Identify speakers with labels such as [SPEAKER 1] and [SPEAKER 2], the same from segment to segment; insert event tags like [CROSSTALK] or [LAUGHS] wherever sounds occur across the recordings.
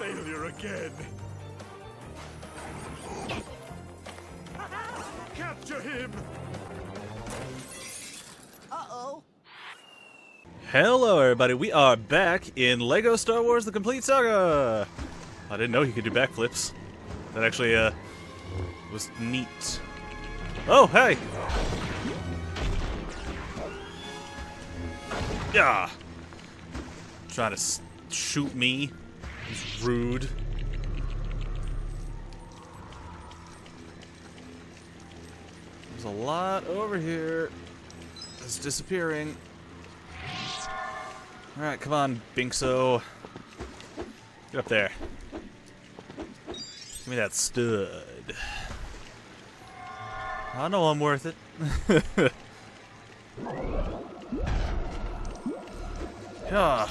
[SPEAKER 1] failure again. Capture him!
[SPEAKER 2] Uh-oh.
[SPEAKER 3] Hello, everybody. We are back in Lego Star Wars: The Complete Saga. I didn't know he could do backflips. That actually uh was neat. Oh, hey. Yeah. Trying to s- shoot me. Rude. There's a lot over here. It's disappearing. Alright, come on, Binkso. Get up there. Give me that stud. I know I'm worth it. [LAUGHS] yeah.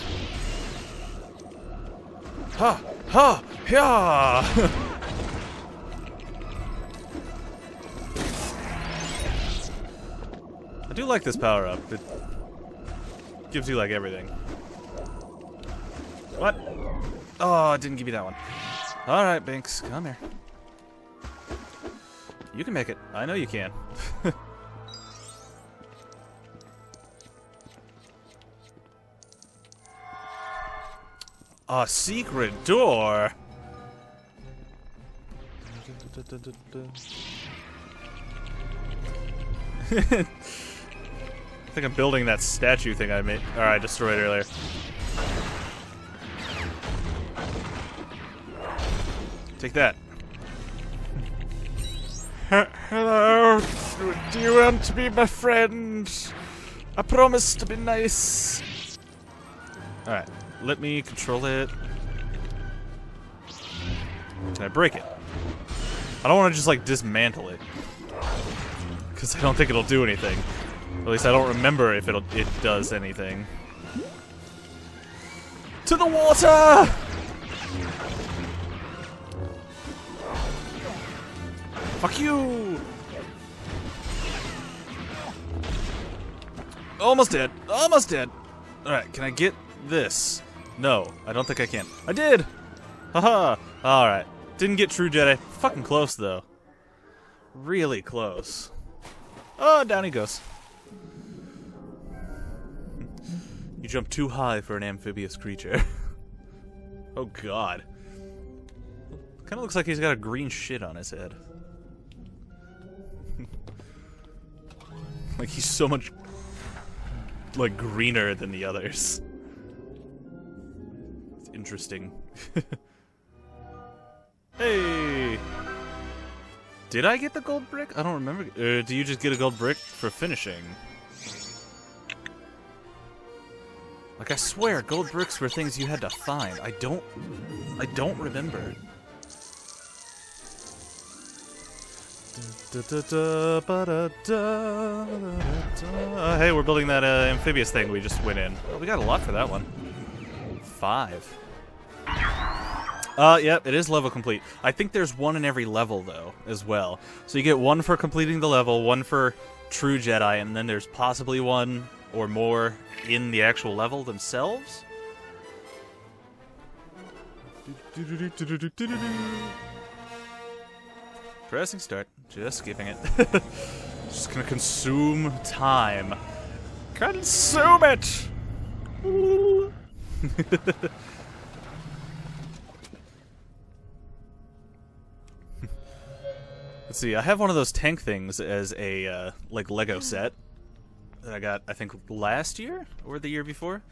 [SPEAKER 3] Ha! Ha! Yeah! I do like this power up. It gives you like everything. What? Oh, it didn't give you that one. Alright, Binks, come here. You can make it. I know you can. [LAUGHS] A secret door? I think I'm building that statue thing I made, or I destroyed earlier. Take that. Hello. Do you want to be my friend? I promise to be nice. Alright, let me control it. Can I break it? I don't want to just like dismantle it. Because I don't think it'll do anything. At least I don't remember if it'll, it does anything. To the water! Fuck you! Almost dead. Almost dead. Alright, can I get this? No, I don't think I can. I did! Haha! Alright. Didn't get True Jedi. Fucking close, though. Really close. Oh, down he goes. You jump too high for an amphibious creature. [LAUGHS] oh, God. Kind of looks like he's got a green shit on his head. [LAUGHS] like he's so much like greener than the others. Interesting. [LAUGHS] hey. Did I get the gold brick? I don't remember. Uh, do you just get a gold brick for finishing? Like I swear, gold bricks were things you had to find. I don't, I don't remember. Hey, we're building that uh, amphibious thing we just went in. Oh, we got a lot for that one. Five. Uh, yep, it is level complete. I think there's one in every level, though, as well. So you get one for completing the level, one for True Jedi, and then there's possibly one or more in the actual level themselves. Pressing start. Just skipping it. [LAUGHS] Just gonna consume time. Consume it! [LAUGHS] Let's see, I have one of those tank things as a, uh, like, Lego set that I got, I think, last year or the year before.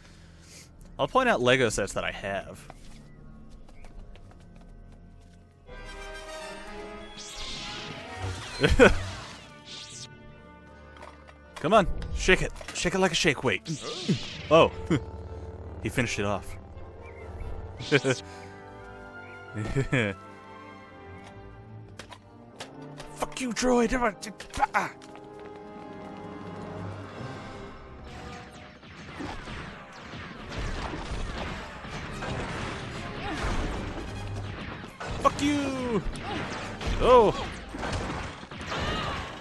[SPEAKER 3] I'll point out Lego sets that I have. [LAUGHS] Come on, shake it. Shake it like a shake weight. Oh, [LAUGHS] he finished it off. [LAUGHS] Fuck you, droid. Ah. Fuck you! Oh!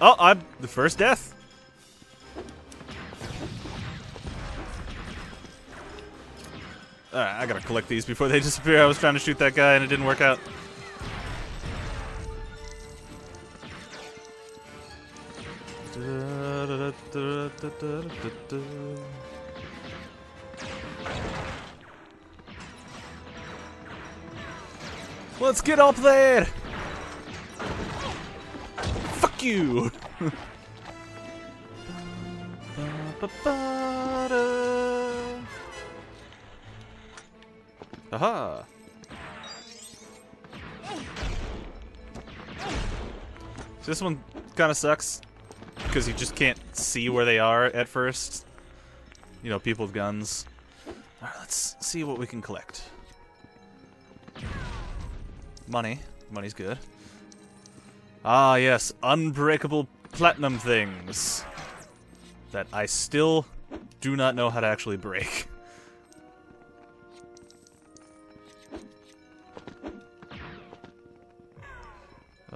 [SPEAKER 3] Oh, I'm the first death. I gotta collect these before they [LAUGHS] disappear. I was trying to shoot that guy and it didn't work out. Let's get up there! Fuck you! [LAUGHS] Aha! So this one kind of sucks because you just can't see where they are at first. You know, people with guns. Alright, let's see what we can collect. Money. Money's good. Ah, yes. Unbreakable platinum things. That I still do not know how to actually break. [LAUGHS]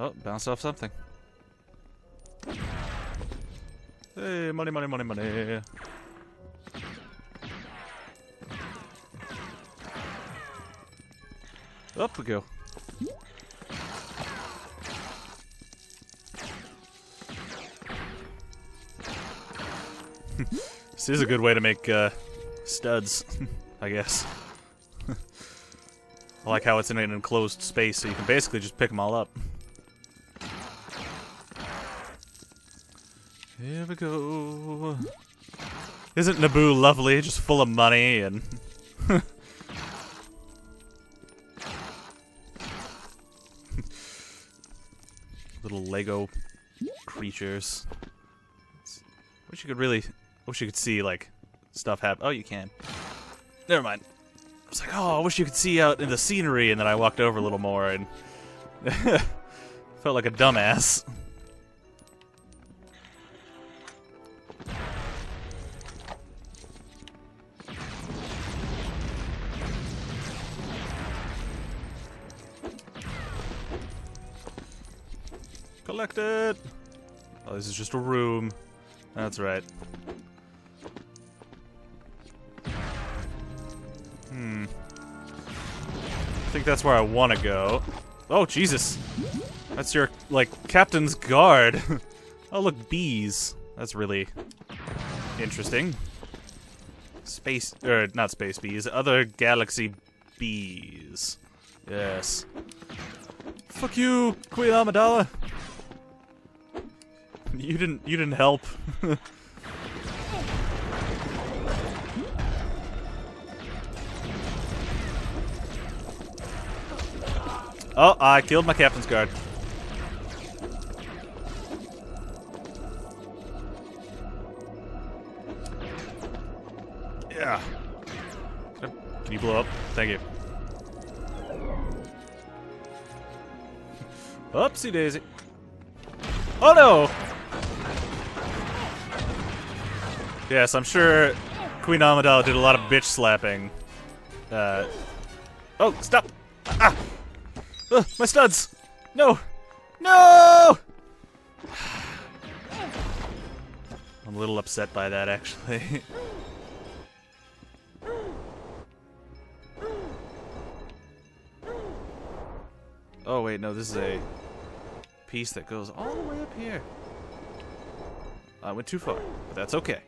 [SPEAKER 3] Oh, bounce off something. Hey, money, money, money, money. Up we go. [LAUGHS] this is a good way to make uh, studs, [LAUGHS] I guess. [LAUGHS] I like how it's in an enclosed space, so you can basically just pick them all up. Here we go. Isn't Naboo lovely? Just full of money and... [LAUGHS] Little Lego creatures. Wish you could really... Wish you could see, like, stuff happen. Oh, you can. Never mind. I was like, oh, I wish you could see out in the scenery, and then I walked over a little more and... [LAUGHS] felt like a dumbass. Collect it! Oh, this is just a room. That's right. Hmm. I think that's where I want to go. Oh, Jesus. That's your, like, captain's guard. [LAUGHS] oh, look, bees. That's really interesting. Space, er, not space bees, other galaxy bees. Yes. Fuck you, Queen Amidala. You didn't. You didn't help. [LAUGHS] oh, I killed my captain's guard. Yeah. Can, you blow up? Thank you. [LAUGHS] Oopsie daisy. Oh no! Yes, I'm sure Queen Amidala did a lot of bitch slapping. Uh, oh, stop! Ah! Uh, my studs! No! No! [SIGHS] I'm a little upset by that, actually. [LAUGHS] oh, wait, no, this is a piece that goes all the way up here. I went too far, but that's okay.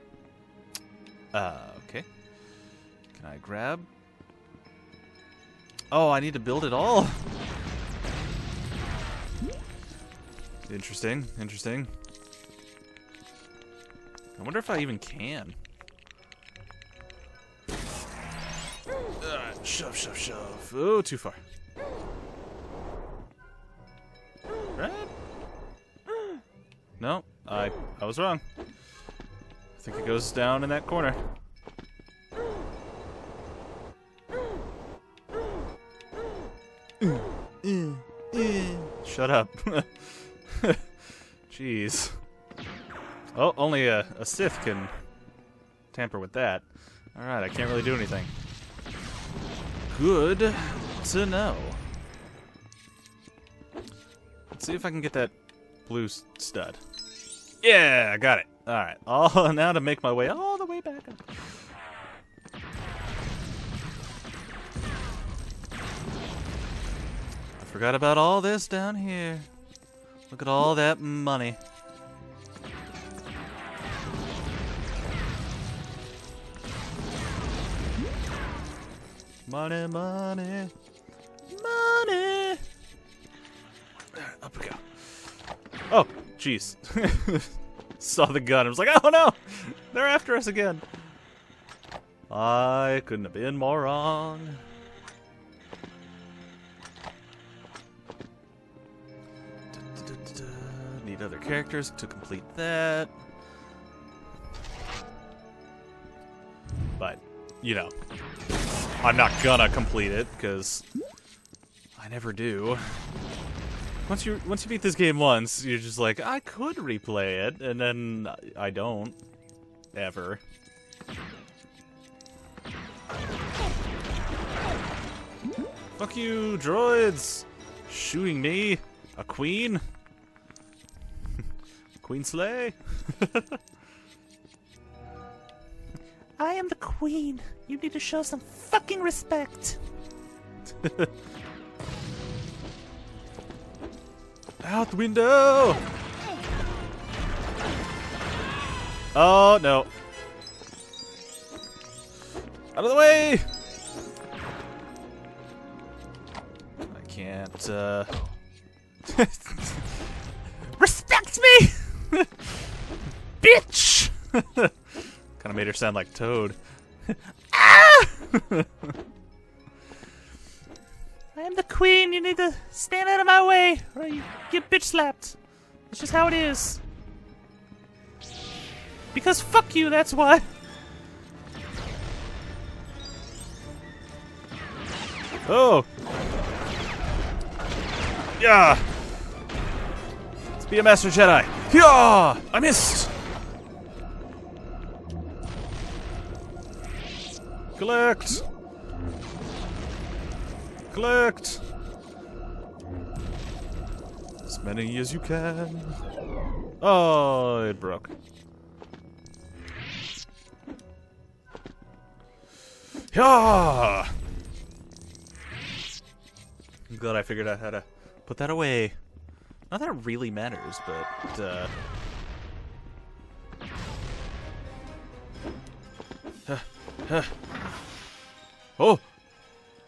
[SPEAKER 3] Uh, okay. Can I grab? Oh, I need to build it all. Interesting, interesting. I wonder if I even can. Uh, shove, shove, shove. Oh, too far. Right? No, I I was wrong. I think it goes down in that corner. Shut up. [LAUGHS] Jeez. Oh, only a, a Sith can tamper with that. Alright, I can't really do anything. Good to know. Let's see if I can get that blue stud. Yeah, I got it. Alright, [LAUGHS] oh, now to make my way all the way back up. I forgot about all this down here. Look at all that money. Money, money, money. Right, up we go. Oh, jeez. [LAUGHS] Saw the gun. I was like, oh no! They're after us again. I couldn't have been more wrong. Need other characters to complete that. But, you know, I'm not gonna complete it because I never do. Once you once you beat this game once, you're just like, I could replay it, and then I don't ever. Fuck you, droids! Shooting me, a queen. [LAUGHS] queen Slay. [LAUGHS]
[SPEAKER 2] I am the queen. You need to show some fucking respect. [LAUGHS]
[SPEAKER 3] Out the window! Oh, no. Out of the way! I can't, uh... [LAUGHS]
[SPEAKER 2] Respect me! [LAUGHS] Bitch! [LAUGHS]
[SPEAKER 3] kind of made her sound like Toad.
[SPEAKER 2] ah! I am the queen. You need to stand out of my way, or you get bitch slapped. That's just how it is. Because fuck you, that's why.
[SPEAKER 3] Oh! Yeah! Let's be a Master Jedi. Yeah! I missed! Collect! Collect! As many as you can. Oh, it broke. Yeah! I'm glad I figured out how to put that away. Not that it really matters, but, uh... Huh, [SIGHS] huh. Oh!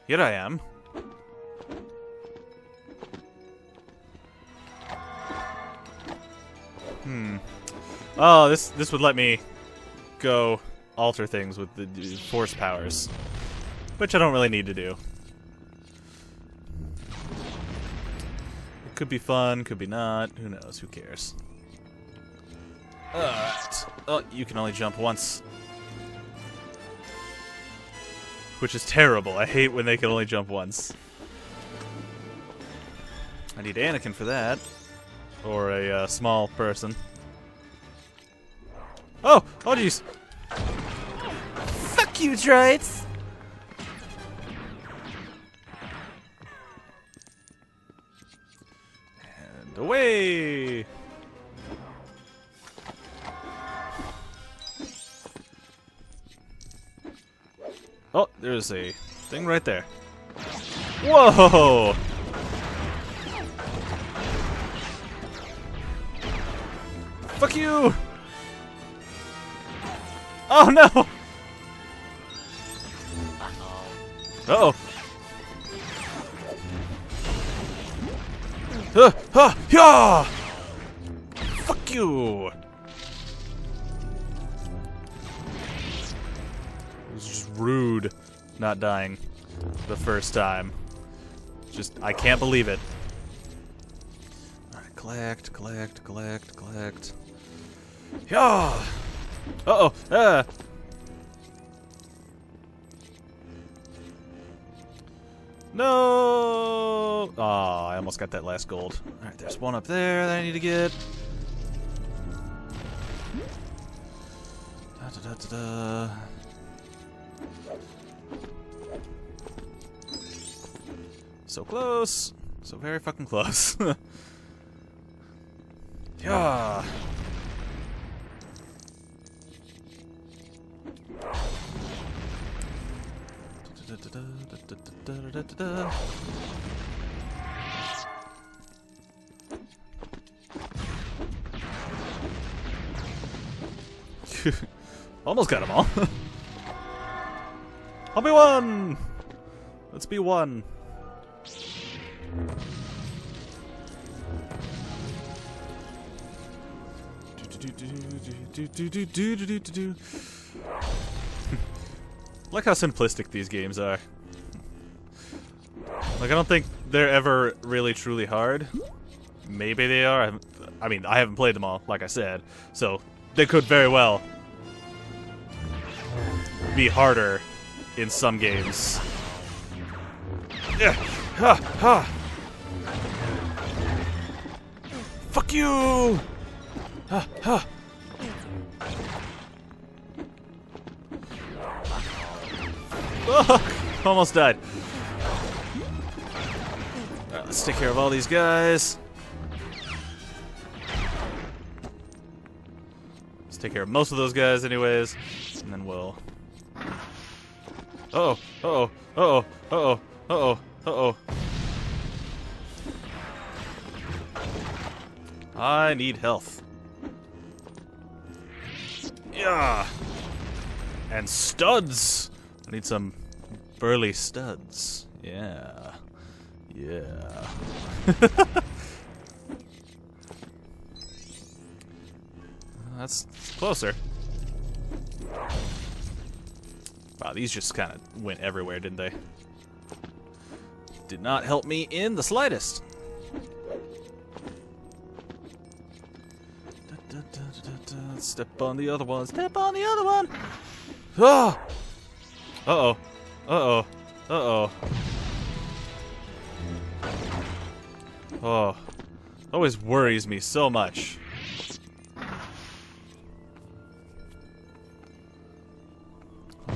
[SPEAKER 3] Here I am. Hmm. Oh, this this would let me go alter things with the force powers, which I don't really need to do. It could be fun, could be not. Who knows? Who cares? Oh, you can only jump once. Which is terrible. I hate when they can only jump once. I need Anakin for that. Or a uh, small person. Oh! Oh, jeez!
[SPEAKER 2] Fuck you, droids.
[SPEAKER 3] And away! Oh, there's a thing right there. Whoa! You! Oh no! Uh oh. Uh, uh, yeah! Fuck you! It was just rude not dying the first time. Just, I can't believe it. Alright, collect, collect, collect, collect. Yeah! Uh-oh! Ah! No! Oh, I almost got that last gold. Alright, there's one up there that I need to get. Da, da, da, da, da. So close. So very fucking close. [LAUGHS] yeah. Almost got them all. I'll be one! Let's be one. do do do do do do do do do do do like how simplistic these games are. Like I don't think they're ever really truly hard. Maybe they are. I, mean, I haven't played them all, like I said, so they could very well be harder in some games. Yeah. Ha, ha. Fuck you! Ha, ha. Fuck! Almost died. Alright, let's take care of all these guys. Let's take care of most of those guys, anyways, and then we'll. Uh oh! Uh oh! Uh oh! Uh oh! Uh oh! Uh oh! I need health. Yeah. And studs. Need some burly studs. Yeah. Yeah. [LAUGHS] That's closer. Wow, these just kind of went everywhere, didn't they? Did not help me in the slightest. Step on the other one. Step on the other one. Ah! Uh oh. Uh oh. Uh oh. Oh. Always worries me so much.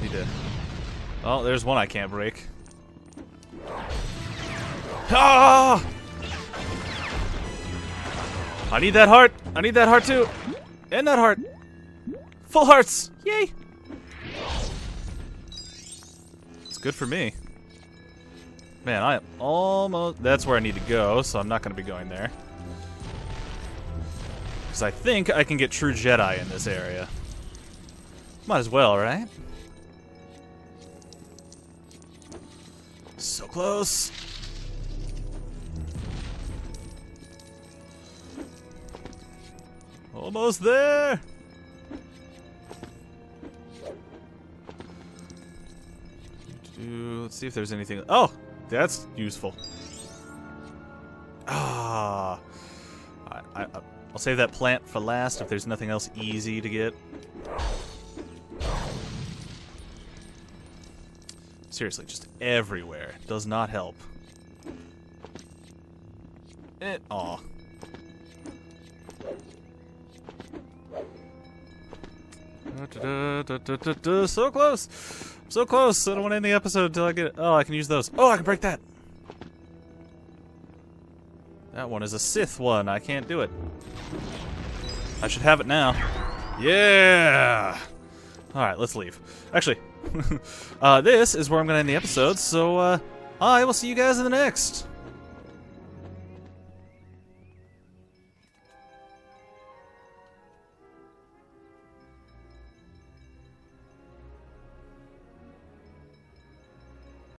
[SPEAKER 3] Need to. Oh, there's one I can't break. Ah! I need that heart. I need that heart too. And that heart. Full hearts. Yay. Good for me. Man, I am almost... That's where I need to go, so I'm not going to be going there. Because I think I can get True Jedi in this area. Might as well, right? So close. Almost there. Let's see if there's anything. Oh, that's useful. Ah, I, I, I'll save that plant for last if there's nothing else easy to get. Seriously, just everywhere. Does not help. Eh, aw. So close! So close! I don't want to end the episode until I get it. Oh, I can use those. Oh, I can break that! That one is a Sith one. I can't do it. I should have it now. Yeah! Alright, let's leave. Actually, [LAUGHS] uh, this is where I'm going to end the episode, so uh, I will see you guys in the next.